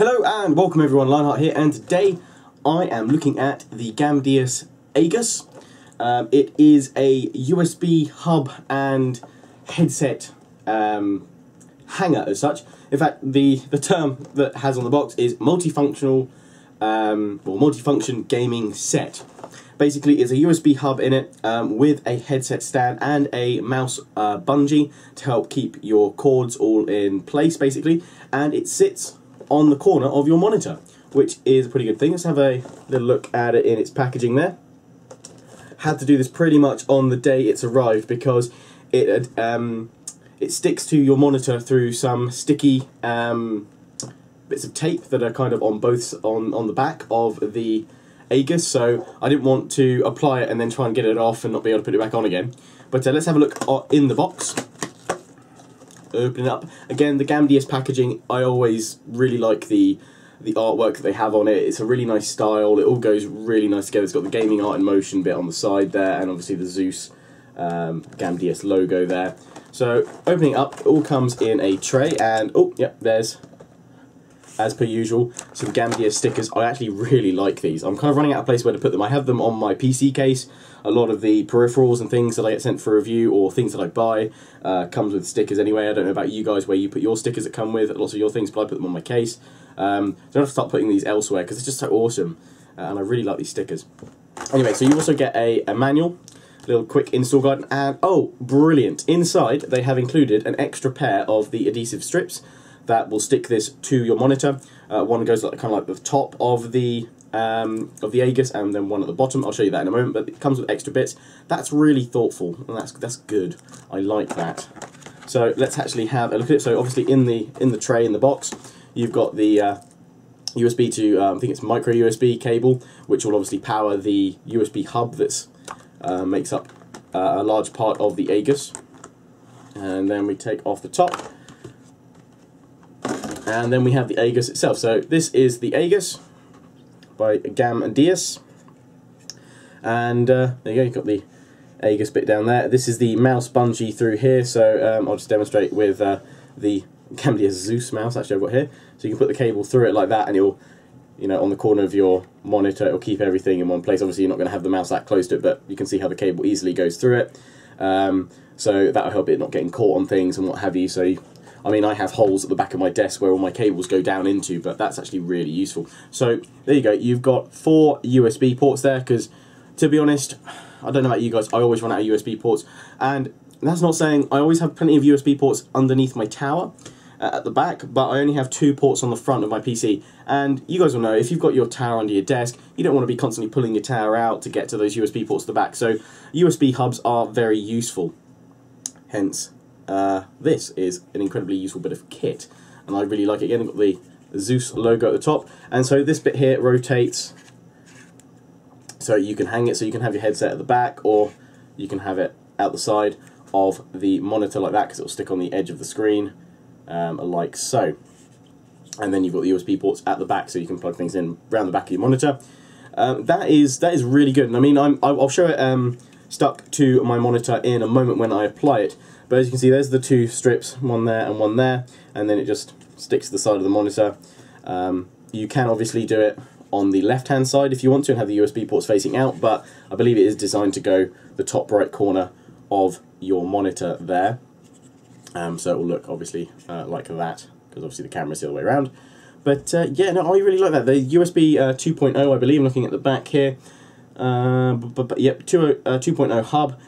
Hello and welcome everyone, Lionheart here, and today I am looking at the Gamdias Aegis. Um, it is a USB hub and headset um, hanger as such. In fact, the, the term that has on the box is multifunctional um, or multifunction gaming set. Basically, it's a USB hub in it um, with a headset stand and a mouse uh, bungee to help keep your cords all in place, basically. And it sits on the corner of your monitor, which is a pretty good thing. Let's have a little look at it in its packaging there. Had to do this pretty much on the day it's arrived because it um, it sticks to your monitor through some sticky um, bits of tape that are kind of on both on on the back of the Aegis. So I didn't want to apply it and then try and get it off and not be able to put it back on again. But uh, let's have a look uh, in the box open it up. Again, the Gamdias packaging, I always really like the the artwork that they have on it. It's a really nice style. It all goes really nice together. It's got the gaming art in motion bit on the side there, and obviously the Zeus um, logo there. So opening up, it all comes in a tray, and oh, yep, there's as per usual, some Gamdias stickers. I actually really like these. I'm kind of running out of place where to put them. I have them on my PC case. A lot of the peripherals and things that I get sent for review or things that I buy uh, comes with stickers anyway. I don't know about you guys where you put your stickers that come with lots of your things, but I put them on my case. Um, so I don't have to start putting these elsewhere because it's just so awesome. Uh, and I really like these stickers. Anyway, so you also get a, manual, a manual little quick install guide and oh brilliant inside they have included an extra pair of the adhesive strips that will stick this to your monitor. Uh, one goes like, kind of like the top of the um, of the Aegis and then one at the bottom. I'll show you that in a moment, but it comes with extra bits. That's really thoughtful and that's that's good. I like that. So let's actually have a look at it. So obviously in the in the tray in the box, you've got the uh, USB to um, I think it's micro USB cable, which will obviously power the USB hub that's uh, makes up uh, a large part of the Aegis. And then we take off the top and then we have the Aegis itself. So this is the Aegis by Gam and Dias. And uh, there you go, you've got the Aegis bit down there. This is the mouse bungee through here, so um, I'll just demonstrate with uh, the Gamdias Zeus mouse actually I've got here. So you can put the cable through it like that and it'll, you know, on the corner of your monitor, it'll keep everything in one place. Obviously you're not going to have the mouse that close to it, but you can see how the cable easily goes through it. Um, so that'll help it not getting caught on things and what have you. So you, I mean, I have holes at the back of my desk where all my cables go down into, but that's actually really useful. So there you go. You've got four USB ports there because, to be honest, I don't know about you guys, I always run out of USB ports. And that's not saying I always have plenty of USB ports underneath my tower uh, at the back, but I only have two ports on the front of my PC. And you guys will know, if you've got your tower under your desk, you don't want to be constantly pulling your tower out to get to those USB ports at the back. So USB hubs are very useful. Hence, uh, this is an incredibly useful bit of kit and I really like it. Again, got the Zeus logo at the top and so this bit here rotates. So you can hang it so you can have your headset at the back or you can have it out the side of the monitor like that because it will stick on the edge of the screen um, like so. And then you've got the USB ports at the back so you can plug things in around the back of your monitor. Um, that is that is really good and I mean I'm, I'll show it um, stuck to my monitor in a moment when I apply it but as you can see, there's the two strips, one there and one there, and then it just sticks to the side of the monitor. Um, you can obviously do it on the left-hand side if you want to and have the USB ports facing out, but I believe it is designed to go the top right corner of your monitor there. Um, so it will look obviously uh, like that, because obviously the camera's the other way around. But uh, yeah, no, I really like that. The USB uh, 2.0, I believe, looking at the back here. Uh, but, but, yep, 2.0 uh, hub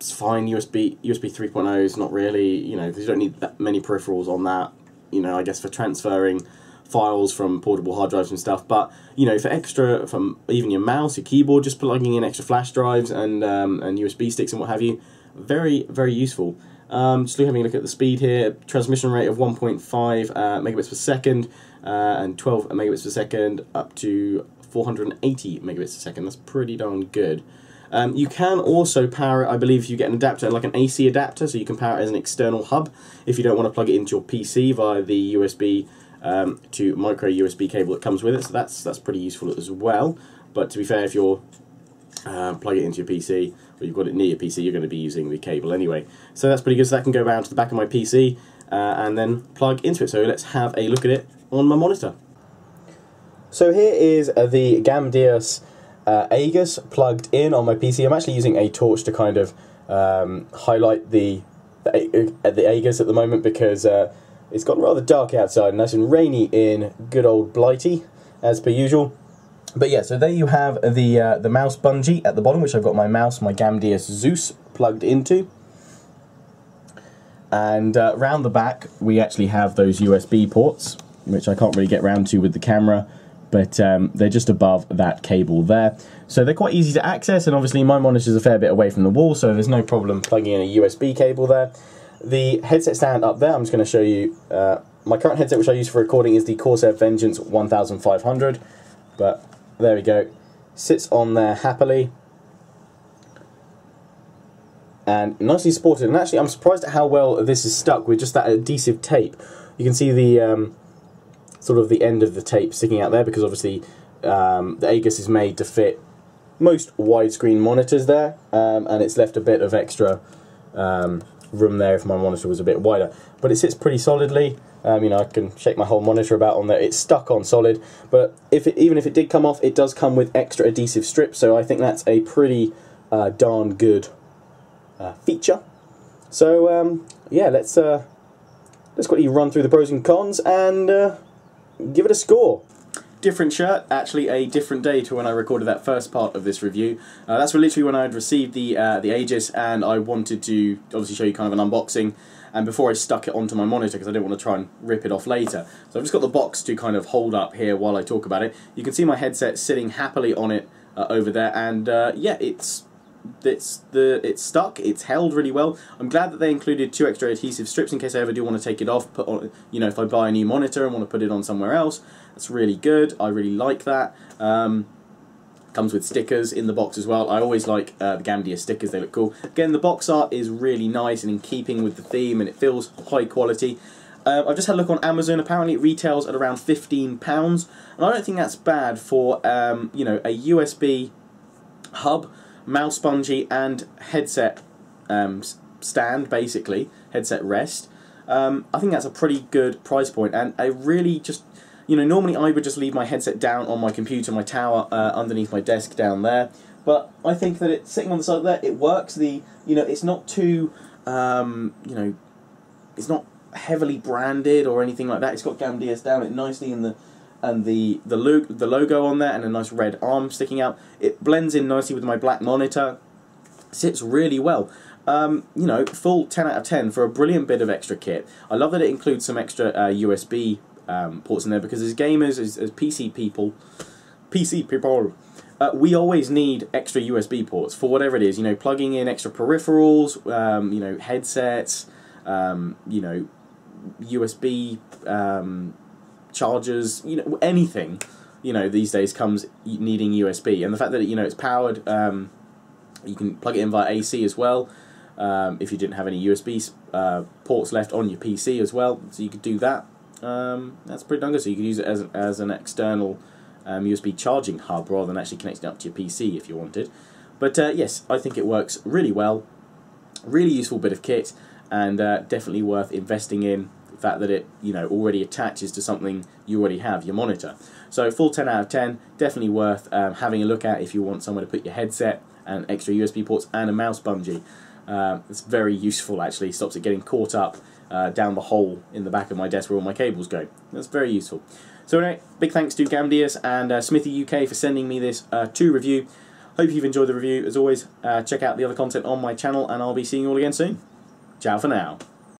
it's fine. USB USB 3.0 is not really, you know, you don't need that many peripherals on that. You know, I guess for transferring files from portable hard drives and stuff. But you know, for extra, from even your mouse, your keyboard, just plugging in extra flash drives and um, and USB sticks and what have you, very very useful. Um, just having a look at the speed here, transmission rate of 1.5 uh, megabits per second uh, and 12 megabits per second up to 480 megabits a second. That's pretty darn good. Um, you can also power it, I believe, if you get an adapter, like an AC adapter, so you can power it as an external hub if you don't want to plug it into your PC via the USB um, to micro USB cable that comes with it. So that's that's pretty useful as well. But to be fair, if you're uh, plug it into your PC or you've got it near your PC, you're going to be using the cable anyway. So that's pretty good. So that can go around to the back of my PC uh, and then plug into it. So let's have a look at it on my monitor. So here is the Gamdias uh, Aegis plugged in on my PC. I'm actually using a torch to kind of um, highlight the the, uh, the Aegis at the moment because uh, it's gotten rather dark outside, nice and rainy in good old Blighty, as per usual. But yeah, so there you have the uh, the mouse bungee at the bottom, which I've got my mouse, my Gamdias Zeus plugged into. And uh, round the back, we actually have those USB ports, which I can't really get round to with the camera but um, they're just above that cable there. So they're quite easy to access, and obviously my monitor's a fair bit away from the wall, so there's no problem plugging in a USB cable there. The headset stand up there, I'm just going to show you, uh, my current headset which I use for recording is the Corsair Vengeance 1500, but there we go, sits on there happily, and nicely supported, and actually I'm surprised at how well this is stuck with just that adhesive tape. You can see the um, sort of the end of the tape sticking out there because obviously um, the Aegis is made to fit most widescreen monitors there um, and it's left a bit of extra um, room there if my monitor was a bit wider. But it sits pretty solidly. Um, you know I can shake my whole monitor about on there. It's stuck on solid. But if it, even if it did come off it does come with extra adhesive strips. So I think that's a pretty uh, darn good uh, feature. So um, yeah let's uh, let's quickly run through the pros and cons and uh, give it a score. Different shirt, actually a different day to when I recorded that first part of this review. Uh, that's literally when I had received the uh, the Aegis and I wanted to obviously show you kind of an unboxing and before I stuck it onto my monitor because I didn't want to try and rip it off later. So I've just got the box to kind of hold up here while I talk about it. You can see my headset sitting happily on it uh, over there and uh, yeah, it's it's the it's stuck it's held really well. I'm glad that they included two extra adhesive strips in case I ever do want to take it off put on you know if I buy a new monitor and want to put it on somewhere else. That's really good I really like that. Um, comes with stickers in the box as well. I always like uh, the Gamdias stickers they look cool. Again the box art is really nice and in keeping with the theme and it feels high quality. Uh, I've just had a look on Amazon. Apparently, it retails at around fifteen pounds, and I don't think that's bad for um, you know a USB hub mouse bungee and headset um, stand, basically, headset rest. Um, I think that's a pretty good price point, and I really just, you know, normally I would just leave my headset down on my computer, my tower, uh, underneath my desk down there, but I think that it's sitting on the side there, it works. The, you know, it's not too, um, you know, it's not heavily branded or anything like that. It's got Gamdias down it nicely in the and the the, lo the logo on there and a nice red arm sticking out. It blends in nicely with my black monitor. Sits really well. Um, you know, full 10 out of 10 for a brilliant bit of extra kit. I love that it includes some extra uh, USB um, ports in there because as gamers, as, as PC people, PC people, uh, we always need extra USB ports for whatever it is. You know, plugging in extra peripherals, um, you know, headsets, um, you know, USB um, chargers, you know, anything, you know, these days comes needing USB. And the fact that, you know, it's powered, um, you can plug it in via AC as well. Um, if you didn't have any USB uh, ports left on your PC as well, so you could do that. Um, that's pretty darn good. So you could use it as, as an external um, USB charging hub rather than actually connecting up to your PC if you wanted. But uh, yes, I think it works really well. Really useful bit of kit and uh, definitely worth investing in fact that it you know already attaches to something you already have, your monitor. So full 10 out of 10, definitely worth um, having a look at if you want somewhere to put your headset and extra USB ports and a mouse bungee. Uh, it's very useful actually, stops it getting caught up uh, down the hole in the back of my desk where all my cables go. That's very useful. So anyway, big thanks to Gamdias and uh, Smithie UK for sending me this uh, to review. Hope you've enjoyed the review. As always, uh, check out the other content on my channel and I'll be seeing you all again soon. Ciao for now.